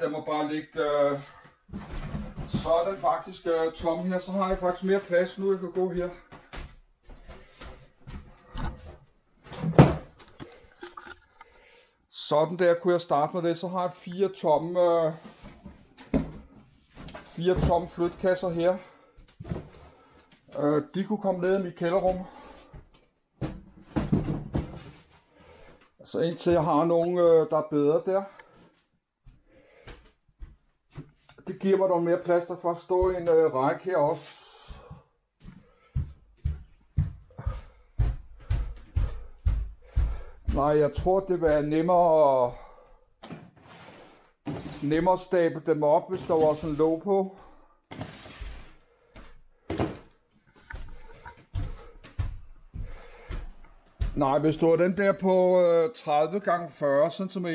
den må bare ligge... Øh, så er den faktisk øh, tom her, så har jeg faktisk mere plads nu, jeg kan gå her. Sådan der kunne jeg starte med det. Så har jeg fire tomme, øh, fire tomme flytkasser her. Øh, de kunne komme ned i mit kælderrum. Så indtil jeg har nogen, øh, der er bedre der. Det giver mig noget mere plads, der for at stå i en øh, række her også. Nej, jeg tror, det vil være nemmere at, nemmere stable dem op, hvis der var sådan en låg på. Nej, hvis du har den der på øh, 30 gange 40 cm,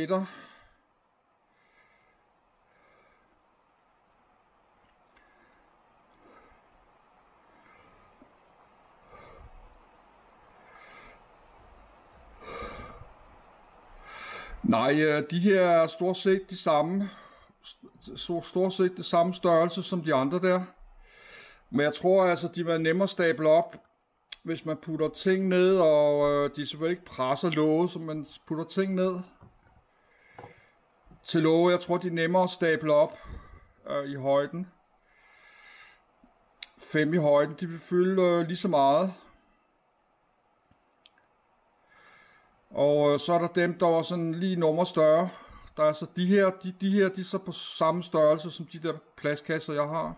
Nej, øh, de her er stort set de samme, stort set det samme størrelse som de andre der. Men jeg tror altså, de var nemmere at stable op, hvis man putter ting ned, og øh, de selvfølgelig ikke presser låge, så man putter ting ned til låge. Jeg tror, de er nemmere at stable op øh, i højden. 5 i højden, de vil fylde øh, lige så meget. Og øh, så er der dem, der er sådan lige nummer større. Der er så de her, de, de her, de er så på samme størrelse som de der plastkasser, jeg har.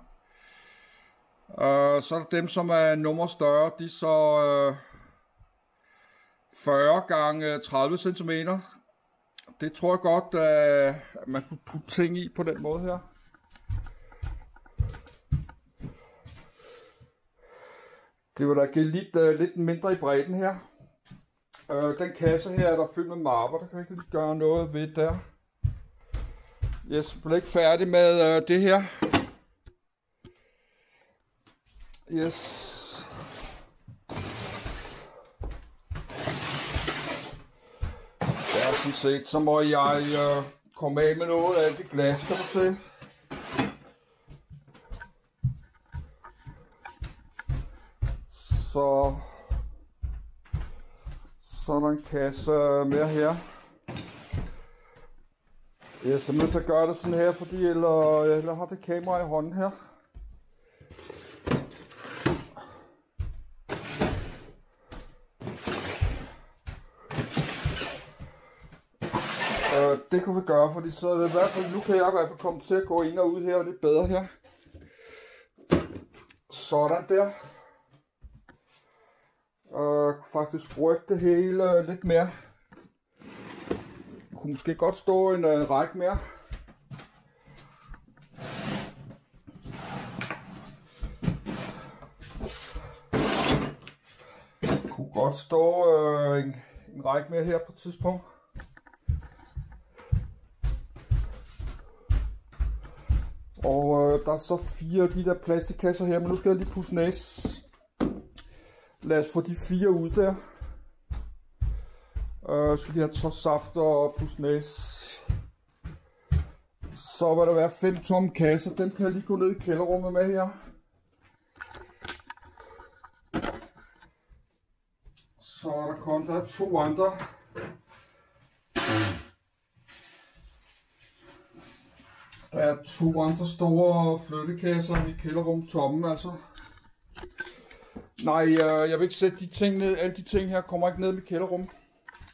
Øh, så er der dem, som er nummer større, de er så øh, 40 gange 30 cm. Det tror jeg godt, øh, at man kunne putte ting i på den måde her. Det vil da give lidt, øh, lidt mindre i bredden her. Øh, den kasse her er der fyldt med mapper, der kan ikke lige gøre noget ved der. Yes, jeg bliver ikke færdig med øh, det her. Yes. Ja, sådan set, så må jeg øh, komme af med noget af det glas, kan du se. Så, så er der en kasse mere her. Jeg er simpelthen nødt til at gøre det sådan her, fordi eller, eller har det kamera i hånden her. Øh, det kunne vi gøre, fordi så er det i hvert fald, nu kan jeg i hvert fald komme til at gå ind og ud her det er bedre her. Sådan der. Øh, faktisk rykke det hele lidt mere. Jeg kunne måske godt stå en øh, række mere. Jeg kunne godt stå øh, en, en række mere her på et tidspunkt. Og øh, der er så fire af de der plastikkasser her, men nu skal jeg lige pusse næse Lad os få de fire ud der. Øh, skal de have saft og pusse næs. Så vil der være fem tomme kasser. Dem kan jeg lige gå ned i kælderrummet med her. Så er der kommet der er to andre. Der er to andre store flyttekasser i kælderrum tomme, altså. Nej, jeg, jeg vil ikke sætte de ting ned. Alle de ting her kommer ikke ned i mit kælderrum.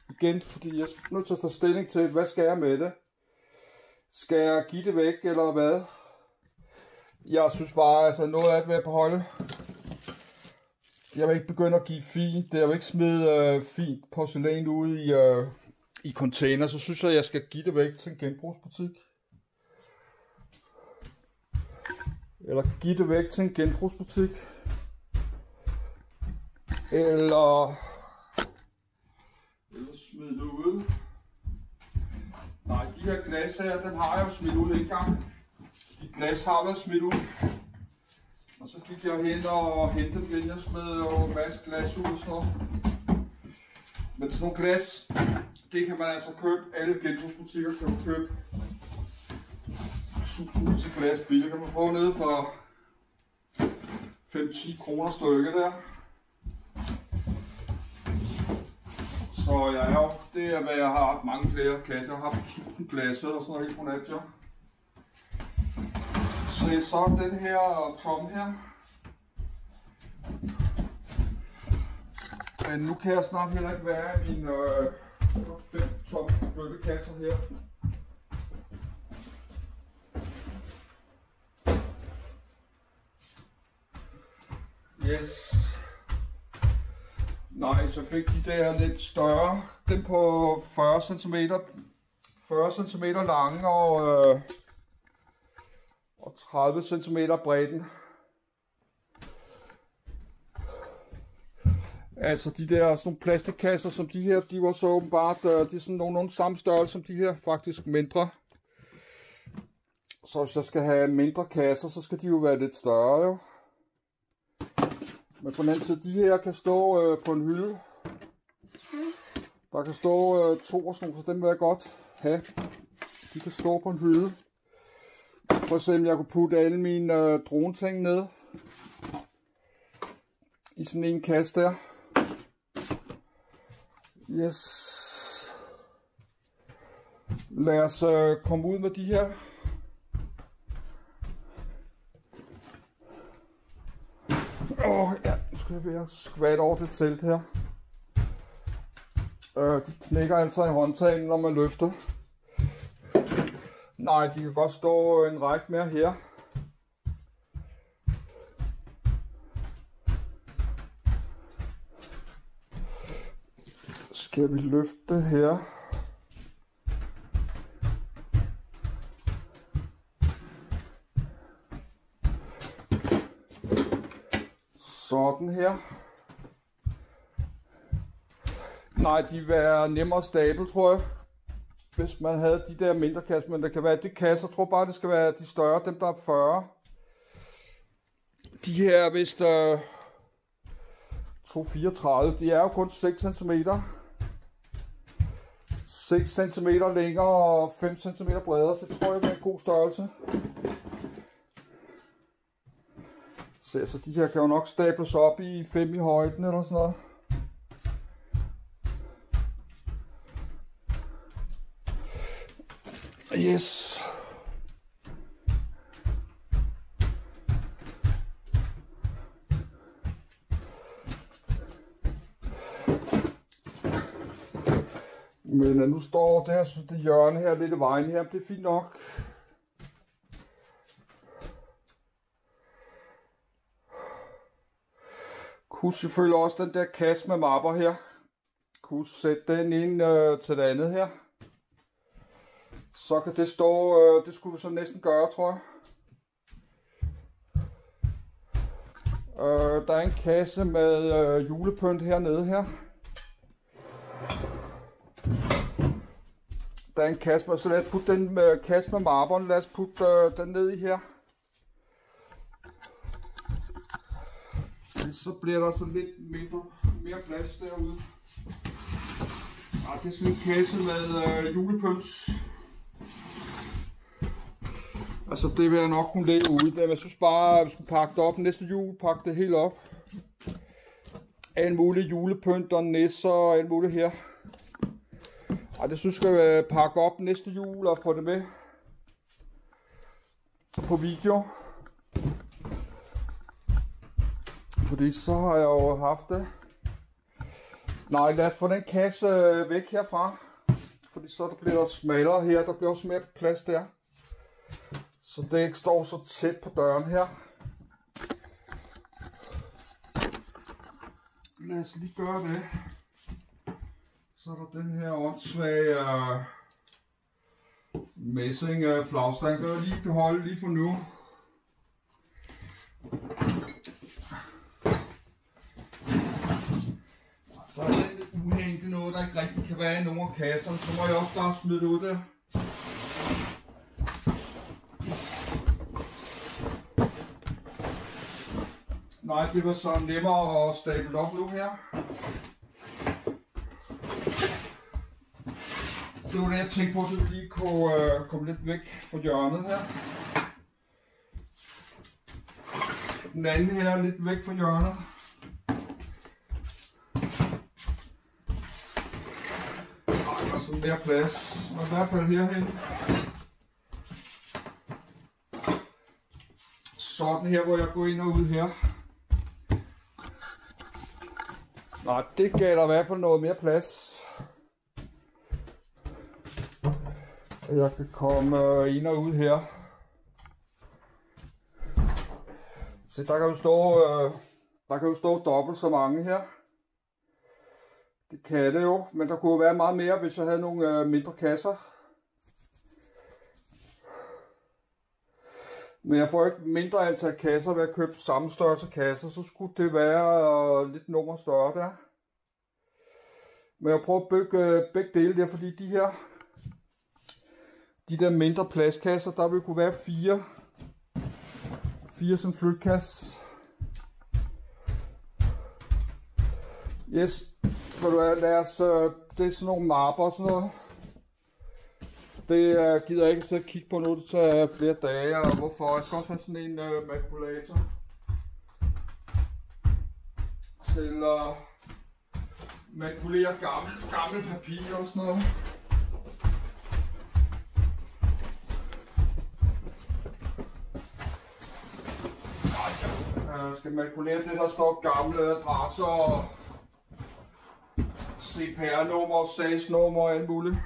Igen, fordi jeg er nødt til at tage stilling til, hvad skal jeg med det? Skal jeg give det væk, eller hvad? Jeg synes bare, altså noget af det vil på beholde. Jeg vil ikke begynde at give fint. Jeg vil ikke smide øh, fint porcelæn ud i, øh, i container. Så synes jeg, at jeg skal give det væk til en genbrugsbutik. Eller give det væk til en genbrugsbutik. Eller... Eller smid det ud. Nej, de her glas her, den har jeg jo smidt ud en gang. De glas har været smidt ud. Og så gik jeg hen og hentede dem igen. Jeg smed jo en masse glas ud og sådan noget. Men sådan nogle glas, det kan man altså købe. Alle genbrugsbutikker kan man købe. tusindvis af glas billigt. Kan man få nede for 5-10 kroner stykket der. Så ja, jo, det er hvad jeg har haft mange flere kasser. Jeg har haft 1000 glas og sådan noget helt på nat, ja. Så så den her tom her. Men nu kan jeg snart heller ikke være i mine øh, fem tomme flyttekasser her. Yes. Nej, så fik de der lidt større. Den på 40 cm. 40 cm lange og, øh, og 30 cm bredden. Altså de der sådan nogle plastikkasser som de her, de var så åbenbart, øh, de er sådan nogenlunde samme størrelse som de her, faktisk mindre. Så hvis jeg skal have mindre kasser, så skal de jo være lidt større jo. Men på den anden side, de her kan stå øh, på en hylde. Der kan stå øh, to og sådan så dem vil jeg godt have. De kan stå på en hylde. For om jeg kunne putte alle mine øh, droneting ned. I sådan en kasse der. Yes. Lad os øh, komme ud med de her. Åh, oh, ja, skal jeg være skvat over det telt her. Øh, de knækker altså i håndtagen, når man løfter. Nej, de kan godt stå øh, en række mere her. Skal vi løfte her? Sådan her. Nej, de var nemmere stable, tror jeg. Hvis man havde de der mindre kasser, men der kan være de kasser. Jeg tror bare, det skal være de større, dem der er 40. De her hvis der øh, 234, de er jo kun 6 cm. 6 cm længere og 5 cm bredere. Det tror jeg er en god størrelse. Se, så altså, de her kan jo nok stables op i 5 i højden eller sådan noget. Yes. Men øh, nu står det her så det hjørne her lidt i vejen her, det er fint nok. Kunne selvfølgelig også den der kasse med mapper her. Kunne sætte den ind øh, til det andet her. Så kan det stå, øh, det skulle vi så næsten gøre, tror jeg. Øh, der er en kasse med øh, julepynt hernede her. Der er en kasse med, så lad os putte den med, kasse med marberen, lad os putte øh, den ned i her. Så bliver der så lidt mindre, mere plads derude. Ja, det er sådan en kasse med øh, julepynt. Altså det vil jeg nok kunne lægge ud. Jeg synes bare, at vi skulle pakke det op næste jul, pakke det helt op. Alle mulige julepynt og nisser og alt muligt her. Ej, det synes jeg skal pakke op næste jul og få det med på video. Fordi så har jeg jo haft det. Nej, lad os få den kasse øh, væk herfra. Fordi så der bliver der smallere her. Der bliver også mere plads der. Så det ikke står så tæt på døren her. Lad os lige gøre det. Så er der den her åndssvage uh, messing uh, flagstang. Den vil jeg lige beholde lige for nu. Der er lidt uhæng, det er noget, der ikke rigtig kan være i nogle af kasserne. Så må jeg også bare smide det ud der. Nej, det var så nemmere at stable op nu her. det var det, jeg tænkte på, at du lige kunne øh, komme lidt væk fra hjørnet her. Den anden her er lidt væk fra hjørnet. Mere plads. Og i hvert fald herhen. Sådan her, hvor jeg går ind og ud her. Nå, det gav der i hvert fald noget mere plads. Jeg kan komme øh, ind og ud her. Så der kan jo stå, øh, der kan jo stå dobbelt så mange her. Det kan det jo, men der kunne jo være meget mere, hvis jeg havde nogle øh, mindre kasser. Men jeg får ikke mindre antal kasser ved at købe samme størrelse kasser, så skulle det være øh, lidt nummer større der. Men jeg prøver at bygge øh, begge dele der, fordi de her, de der mindre pladskasser, der vil kunne være fire, fire som flytkasse. Yes, for du lad os, øh, det er sådan nogle mapper og sådan noget. Det øh, gider jeg ikke at kigge på nu, det tager flere dage, og hvorfor. Jeg skal også have sådan en øh, manipulator til at øh, manipulere gammel, gammel papir og sådan noget. Jeg skal manipulere det, der står gamle adresser, CPR-nummer, sagsnummer og alt muligt.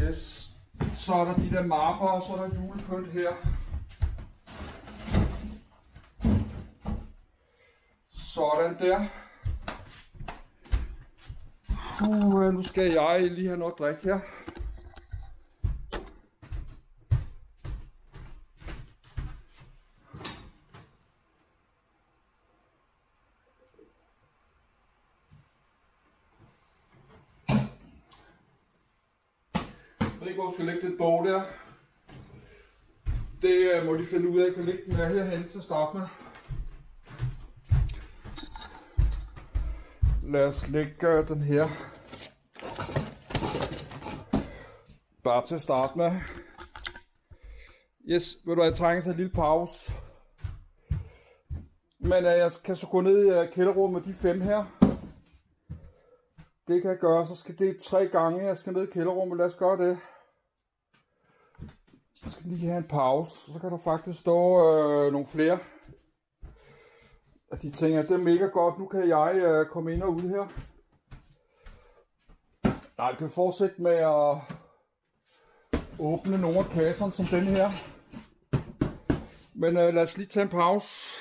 Yes. Så er der de der mapper, og så er der julepynt her. Sådan der. Uh, nu skal jeg lige have noget at drikke her. Jeg ved ikke, bog der. Det øh, må de finde ud af, at jeg kan lægge den her herhen til at starte med. Lad os lægge øh, den her. Bare til at starte med. Yes, ved du hvad, jeg trænger til en lille pause. Men øh, jeg kan så gå ned i øh, kælderrummet med de fem her. Det kan jeg gøre, så skal det tre gange, jeg skal ned i kælderrummet. Lad os gøre det. Jeg skal lige have en pause, så kan der faktisk stå øh, nogle flere af de ting. Det er mega godt. Nu kan jeg øh, komme ind og ud her. Nej, jeg kan fortsætte med at åbne nogle af kasserne som den her. Men øh, lad os lige tage en pause.